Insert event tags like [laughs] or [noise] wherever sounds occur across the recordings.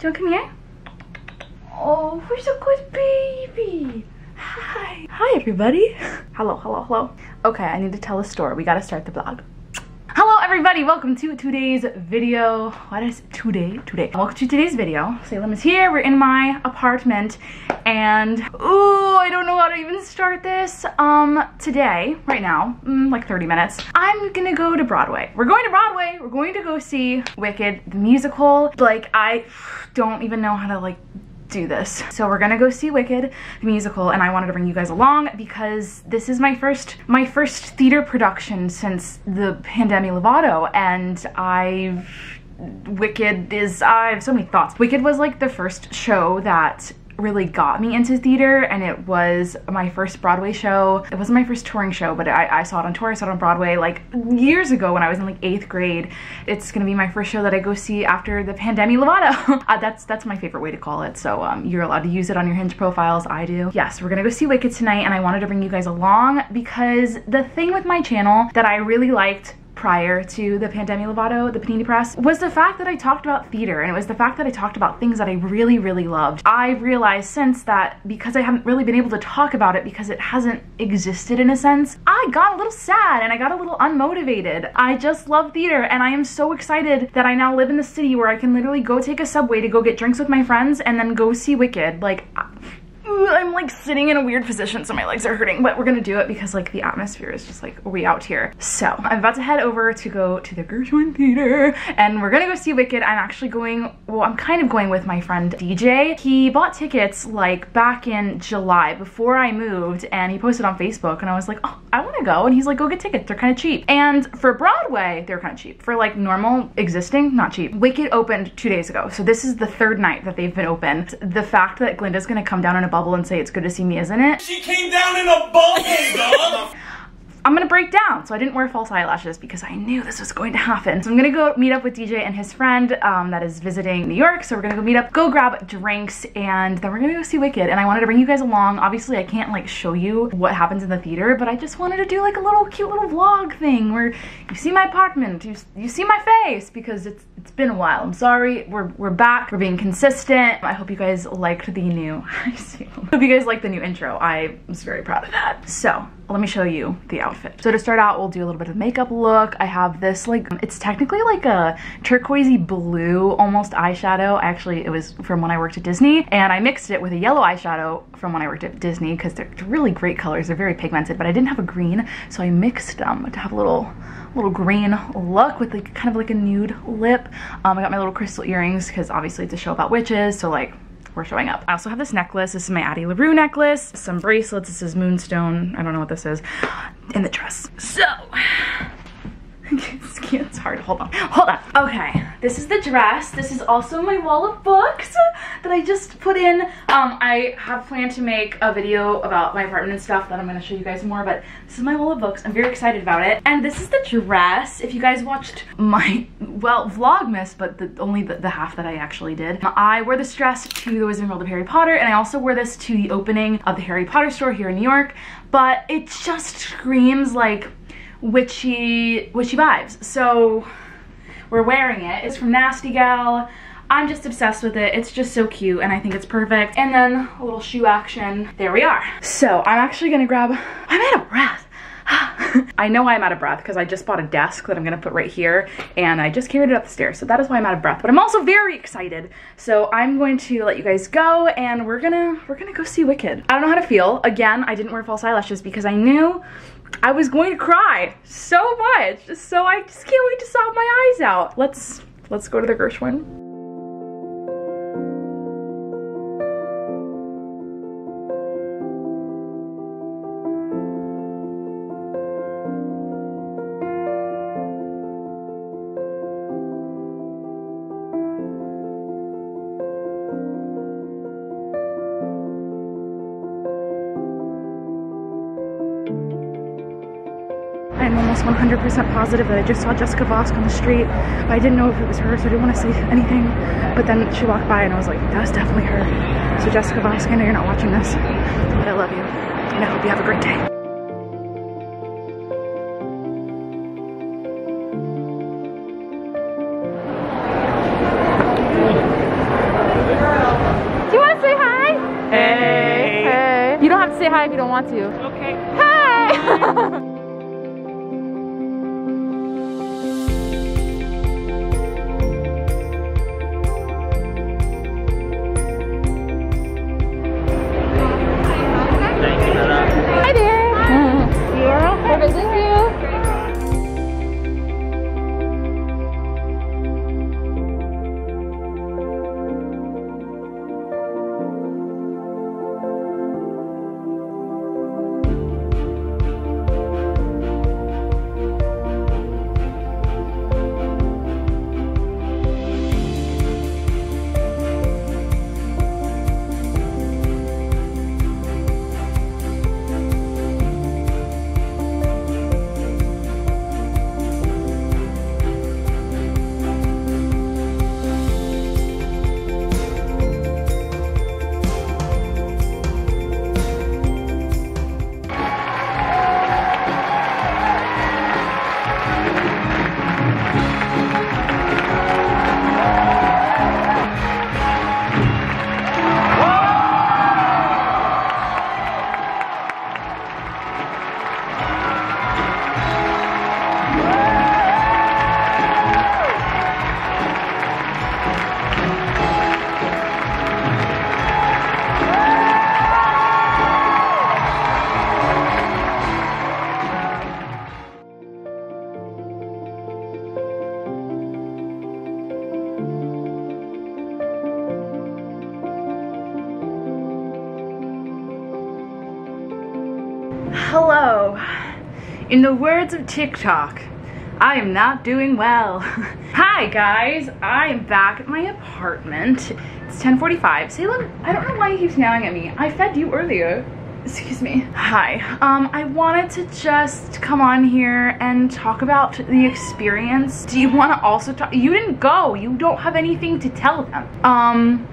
Do you want to come here? Oh, where's a good baby? Hi. Hi, everybody. Hello, hello, hello. Okay, I need to tell a story. We gotta start the vlog. Hello everybody, welcome to today's video. What is today? Today. Welcome to today's video. Salem is here, we're in my apartment and ooh, I don't know how to even start this. Um, today, right now, mm, like 30 minutes, I'm gonna go to Broadway. We're going to Broadway, we're going to go see Wicked, the musical. Like, I don't even know how to like do this. So we're gonna go see Wicked, the musical, and I wanted to bring you guys along because this is my first my first theater production since the Pandemic Lovato, and I've Wicked is I have so many thoughts. Wicked was like the first show that really got me into theater and it was my first Broadway show. It wasn't my first touring show, but I, I, saw it on tour, I saw it on Broadway like years ago when I was in like eighth grade. It's gonna be my first show that I go see after the pandemic Lovato. [laughs] uh, that's that's my favorite way to call it. So um, you're allowed to use it on your Hinge profiles, I do. Yes, we're gonna go see Wicked tonight and I wanted to bring you guys along because the thing with my channel that I really liked prior to the Pandemic Lovato, the Panini Press, was the fact that I talked about theater and it was the fact that I talked about things that I really, really loved. I've realized since that because I haven't really been able to talk about it because it hasn't existed in a sense, I got a little sad and I got a little unmotivated. I just love theater and I am so excited that I now live in the city where I can literally go take a subway to go get drinks with my friends and then go see Wicked. Like, I'm like sitting in a weird position so my legs are hurting, but we're gonna do it because like the atmosphere is just like way out here. So I'm about to head over to go to the Gershwin Theater and we're gonna go see Wicked. I'm actually going, well, I'm kind of going with my friend DJ. He bought tickets like back in July before I moved and he posted on Facebook and I was like, oh, I wanna go. And he's like, go get tickets, they're kind of cheap. And for Broadway, they're kind of cheap. For like normal existing, not cheap. Wicked opened two days ago. So this is the third night that they've been open. The fact that Glinda's gonna come down in a bubble bubble and say it's good to see me, isn't it? She came down in a bubble, [laughs] dog! I'm gonna break down. So I didn't wear false eyelashes because I knew this was going to happen. So I'm gonna go meet up with DJ and his friend um, that is visiting New York. So we're gonna go meet up, go grab drinks, and then we're gonna go see Wicked. And I wanted to bring you guys along. Obviously I can't like show you what happens in the theater, but I just wanted to do like a little cute little vlog thing where you see my apartment, you, you see my face because it's it's been a while. I'm sorry, we're, we're back, we're being consistent. I hope you guys liked the new, [laughs] I see, hope you guys liked the new intro. I was very proud of that. So let me show you the outfit. So to start out, we'll do a little bit of makeup look. I have this like, it's technically like a turquoisey blue almost eyeshadow. Actually, it was from when I worked at Disney and I mixed it with a yellow eyeshadow from when I worked at Disney because they're really great colors. They're very pigmented, but I didn't have a green. So I mixed them to have a little little green look with like kind of like a nude lip. Um, I got my little crystal earrings because obviously it's a show about witches. So like we're showing up. I also have this necklace. This is my Addie LaRue necklace. Some bracelets. This is Moonstone. I don't know what this is. And the dress. So, [sighs] [laughs] it's hard. Hold on. Hold on. Okay. This is the dress. This is also my wall of books that I just put in. Um, I have planned to make a video about my apartment and stuff that I'm going to show you guys more, but this is my wall of books. I'm very excited about it. And this is the dress. If you guys watched my, [laughs] well, Vlogmas, but the, only the, the half that I actually did. I wore this dress to the Wizarding World of Harry Potter, and I also wore this to the opening of the Harry Potter store here in New York, but it just screams like witchy, witchy vibes. So we're wearing it. It's from Nasty Gal. I'm just obsessed with it. It's just so cute and I think it's perfect. And then a little shoe action. There we are. So I'm actually gonna grab, I'm out of breath. [gasps] I know I'm out of breath because I just bought a desk that I'm gonna put right here and I just carried it up the stairs. So that is why I'm out of breath, but I'm also very excited. So I'm going to let you guys go and we're gonna, we're gonna go see Wicked. I don't know how to feel. Again, I didn't wear false eyelashes because I knew I was going to cry so much. So I just can't wait to sob my eyes out. Let's, let's go to the Gershwin. almost 100% positive that I just saw Jessica Vosk on the street. I didn't know if it was her, so I didn't want to say anything. But then she walked by and I was like, that was definitely her. So Jessica Vosk, I know you're not watching this, but I love you. And I hope you have a great day. Do you want to say hi? Hey. You don't have to say hi if you don't want to. Okay. Hi! [laughs] Hello. In the words of TikTok, I am not doing well. [laughs] Hi guys, I am back at my apartment. It's 10:45. Salem, I don't know why you keep yelling at me. I fed you earlier. Excuse me. Hi. Um, I wanted to just come on here and talk about the experience. Do you want to also talk? You didn't go. You don't have anything to tell them. Um,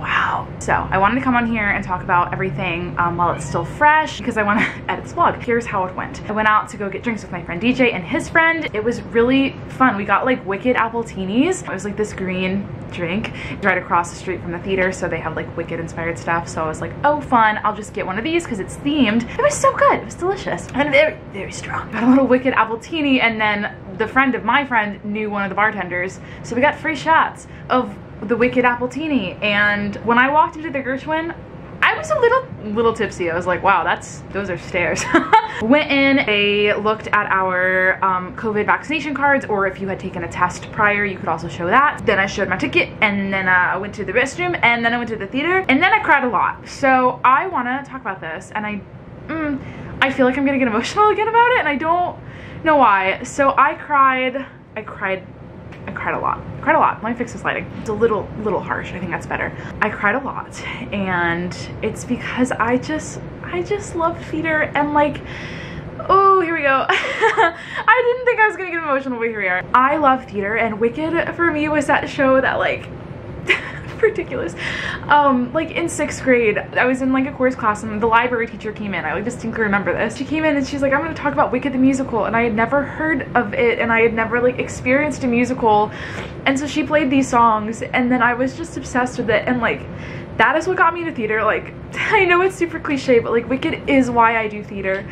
Wow. So I wanted to come on here and talk about everything um, while it's still fresh because I want to [laughs] edit this vlog. Here's how it went. I went out to go get drinks with my friend DJ and his friend. It was really fun. We got like Wicked Appletinis. It was like this green drink right across the street from the theater. So they have like Wicked inspired stuff. So I was like, oh fun, I'll just get one of these because it's themed. It was so good. It was delicious and very, very strong. Got a little Wicked Appletini and then the friend of my friend knew one of the bartenders. So we got free shots of the Wicked Appletini. And when I walked into the Gershwin, I was a little little tipsy. I was like, wow, that's those are stairs. [laughs] Went in, they looked at our um, COVID vaccination cards, or if you had taken a test prior, you could also show that. Then I showed my ticket, and then uh, I went to the restroom, and then I went to the theater, and then I cried a lot. So I want to talk about this, and I, mm, I feel like I'm gonna get emotional [laughs] again about it, and I don't know why. So I cried. I cried I cried a lot. Cried a lot. Let me fix this lighting. It's a little, little harsh. I think that's better. I cried a lot, and it's because I just, I just love theater and like. Oh, here we go. [laughs] I didn't think I was gonna get emotional, but here we are. I love theater, and Wicked for me was that show that like [laughs] ridiculous. Um, like in sixth grade, I was in like a course class and the library teacher came in. I like distinctly remember this. She came in and she's like, I'm gonna talk about Wicked the musical. And I had never heard of it and I had never like experienced a musical. And so she played these songs and then I was just obsessed with it. And like, that is what got me into theater. Like, [laughs] I know it's super cliche, but like Wicked is why I do theater.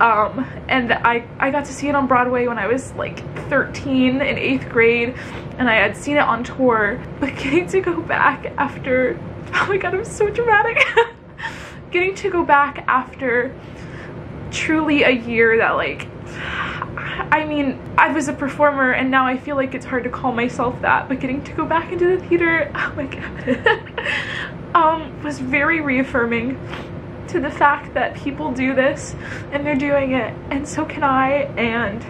Um, and I, I got to see it on Broadway when I was like 13 in eighth grade and I had seen it on tour, but [laughs] getting to go back after, [laughs] oh my god, it was so dramatic. [laughs] getting to go back after truly a year that like, [sighs] I mean, I was a performer and now I feel like it's hard to call myself that, but getting to go back into the theater, oh my god, um, was very reaffirming to the fact that people do this and they're doing it and so can I and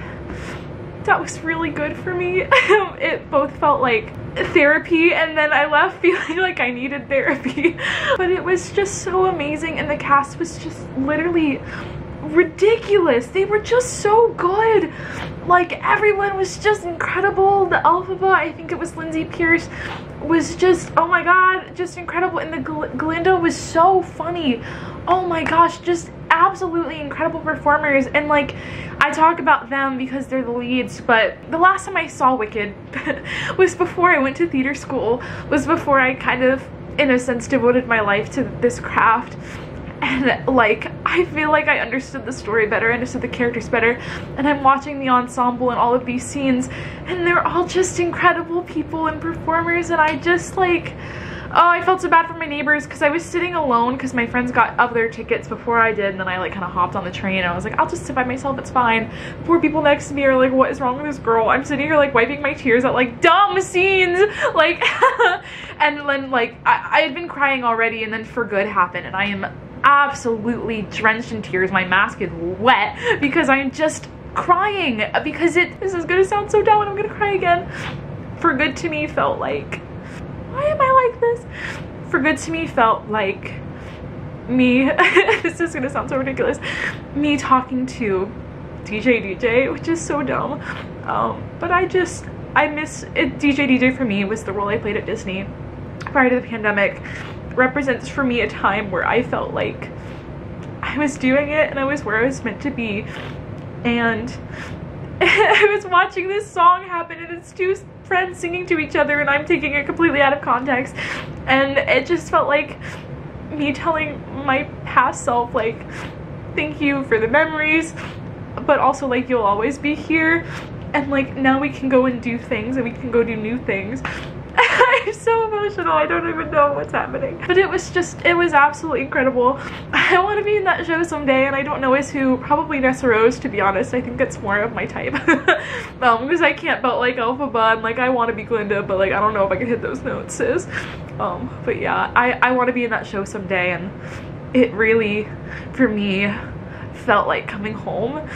that was really good for me. [laughs] it both felt like therapy and then I left [laughs] feeling like I needed therapy. [laughs] but it was just so amazing and the cast was just literally ridiculous. They were just so good. Like everyone was just incredible. The Elphaba, I think it was Lindsay Pearce, was just, oh my god, just incredible. And the Gl Glinda was so funny. Oh my gosh, just absolutely incredible performers. And like, I talk about them because they're the leads, but the last time I saw Wicked [laughs] was before I went to theater school, was before I kind of, in a sense, devoted my life to this craft and like I feel like I understood the story better, I understood the characters better, and I'm watching the ensemble and all of these scenes, and they're all just incredible people and performers, and I just like Oh, I felt so bad for my neighbors because I was sitting alone because my friends got other tickets before I did and then I like kind of hopped on the train and I was like, I'll just sit by myself, it's fine. The poor people next to me are like, what is wrong with this girl? I'm sitting here like wiping my tears at like dumb scenes. [laughs] Like, [laughs] and then like, I, I had been crying already and then For Good happened and I am absolutely drenched in tears. My mask is wet because I'm just crying because it, this is gonna sound so dumb and I'm gonna cry again. For Good to me felt like why am I like this? For Good to Me felt like me, [laughs] this is gonna sound so ridiculous, me talking to DJ DJ, which is so dumb. Um, but I just, I miss it. DJ DJ for me was the role I played at Disney prior to the pandemic. Represents for me a time where I felt like I was doing it and I was where I was meant to be. And [laughs] I was watching this song happen and it's two friends singing to each other and I'm taking it completely out of context. And it just felt like me telling my past self like, thank you for the memories, but also like you'll always be here. And like now we can go and do things and we can go do new things. [laughs] I'm [laughs] so emotional. I don't even know what's happening. But it was just, it was absolutely incredible. [laughs] I want to be in that show someday and I don't know who. Probably Nessarose, to be honest. I think that's more of my type. [laughs] um, because I can't belt like Elphaba and like I want to be Glinda, but like I don't know if I can hit those notes, sis. Um, but yeah, I, I want to be in that show someday and it really, for me, felt like coming home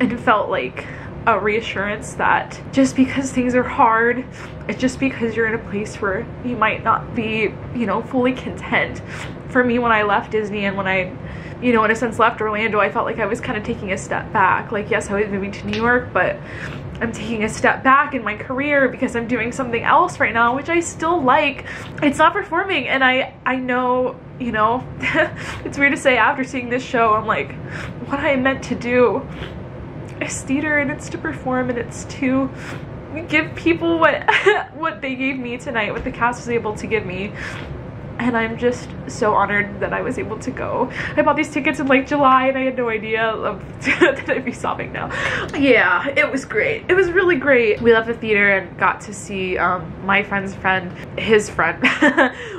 and felt like a reassurance that just because things are hard, it's just because you're in a place where you might not be, you know, fully content. For me, when I left Disney and when I, you know, in a sense left Orlando, I felt like I was kind of taking a step back. Like, yes, I was moving to New York, but I'm taking a step back in my career because I'm doing something else right now, which I still like. It's not performing, and I, I know, you know, [laughs] it's weird to say after seeing this show, I'm like, what I meant to do it's theater and it's to perform and it's to give people what [laughs] what they gave me tonight, what the cast was able to give me and I'm just so honored that I was able to go. I bought these tickets in like July and I had no idea of [laughs] that I'd be sobbing now. Yeah, it was great. It was really great. We left the theater and got to see um, my friend's friend, his friend,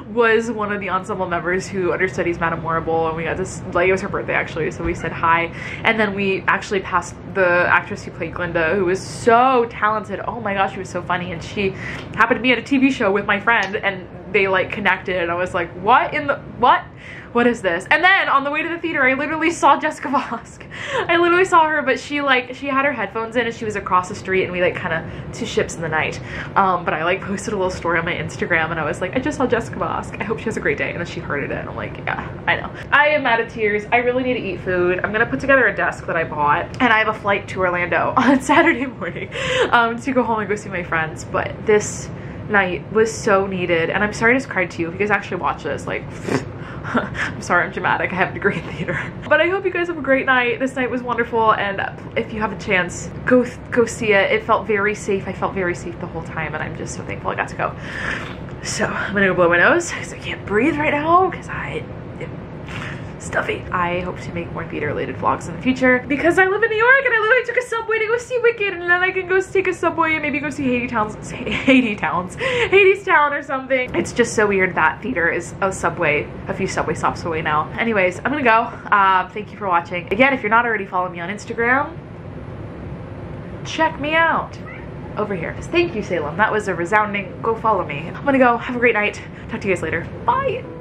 [laughs] was one of the ensemble members who understudies Madame Morrible and we got to, like it was her birthday actually, so we said hi. And then we actually passed the actress who played Glinda who was so talented. Oh my gosh, she was so funny and she happened to be at a TV show with my friend and they like connected and I was like, what in the, what? What is this? And then on the way to the theater, I literally saw Jessica [laughs] Vosk. I literally saw her, but she like, she had her headphones in and she was across the street and we like kind of two ships in the night. Um, but I like posted a little story on my Instagram and I was like, I just saw Jessica Vosk. I hope she has a great day. And then she heard it and I'm like, yeah, I know. I am out of tears. I really need to eat food. I'm gonna put together a desk that I bought and I have a flight to Orlando [laughs] on Saturday morning um, to go home and go see my friends. But this, night was so needed and I'm sorry I just cried to you if you guys actually watch this like [laughs] I'm sorry I'm dramatic I have a degree in theater. [laughs] But I hope you guys have a great night. This night was wonderful and if you have a chance go go see it. It felt very safe. I felt very safe the whole time and I'm just so thankful I got to go. So I'm gonna go blow my nose because I can't breathe right now because I stuffy. I hope to make more theater related vlogs in the future because I live in New York and I literally took a subway to go see Wicked and then I can go take a subway and maybe go see Haiti Towns, [laughs] Haiti Towns, Hadestown or something. It's just so weird that theater is a subway, a few subway stops away now. Anyways, I'm gonna go. Uh, thank you for watching. Again, if you're not already following me on Instagram, check me out over here. Thank you, Salem. That was a resounding go follow me. I'm gonna go. Have a great night. Talk to you guys later. Bye.